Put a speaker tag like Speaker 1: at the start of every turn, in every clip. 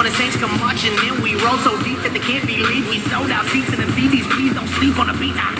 Speaker 1: when the saints come marching in. We roll so deep that they can't believe we sold out seats in the CDs. Please don't sleep on the beat. I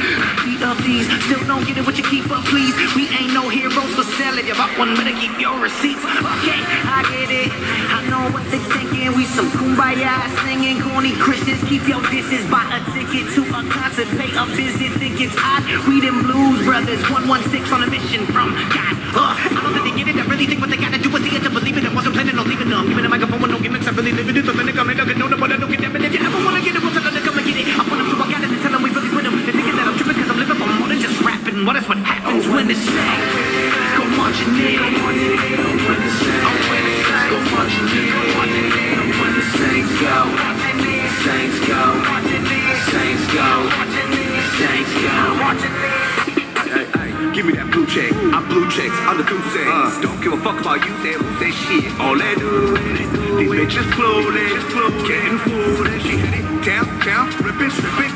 Speaker 1: Still don't get it what you keep up, please. We ain't no heroes for selling. You bought one, better keep your receipts. Okay, I get it. I know what they thinking. We some kumbaya singing, corny Christians. Keep your disses. Buy a ticket to a concert, pay a visit. Think it's odd. We them blues brothers. 116 on a mission from God. Uh, I don't think they get it. I really think what they gotta do is see it to believe it. I wasn't planning on leaving them. Giving a microphone with no gimmicks. I really live it. So then they come and I can know them, but I don't get them. And if you ever wanna get it, we'll tell them to come and get it. I want them to walk out and tell them we really with them. They're thinking that I'm tripping because I'm living for more than just rapping. What is what when the Saints go marching in? When the Saints go marching in. When the Saints go. Saints go. Saints go. Saints go.
Speaker 2: Hey, hey, give me that blue check. I'm blue checks. I'm the two say. Uh. Don't give a fuck about you say who say shit. All they do is these bitches clueless, getting foolish. She hit it down, down, ripping, stripping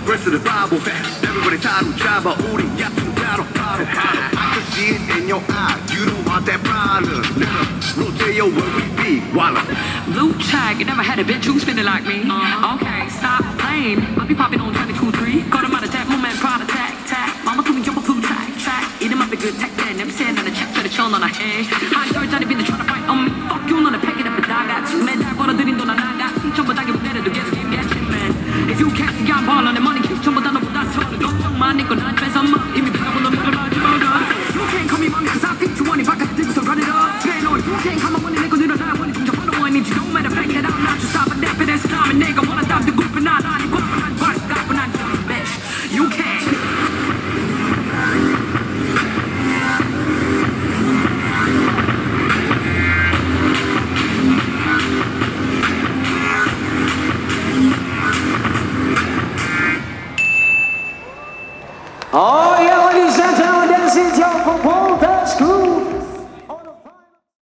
Speaker 2: Got more verse of the Bible. Everybody tired of Java, Udi, yap, battle, battle, battle. I can see it in your eye. You don't want that problem. Nigga, Rodeo where we be. Walla.
Speaker 3: Blue check, you never had a bitch who spinning like me. Uh-huh. Okay, stop playing. I'll be popping on 22 3. Got him out of tap, moment, prod attack, tack. Mama told me jump a blue track, track. Eat him up a good tech, then. Never stand on a check, better chill on a head. High story, trying to be the few cats got ball on the money, keep tumble down, the that's all. Don't my nigga, not dress, I'm up, 现场有良叫跳舞的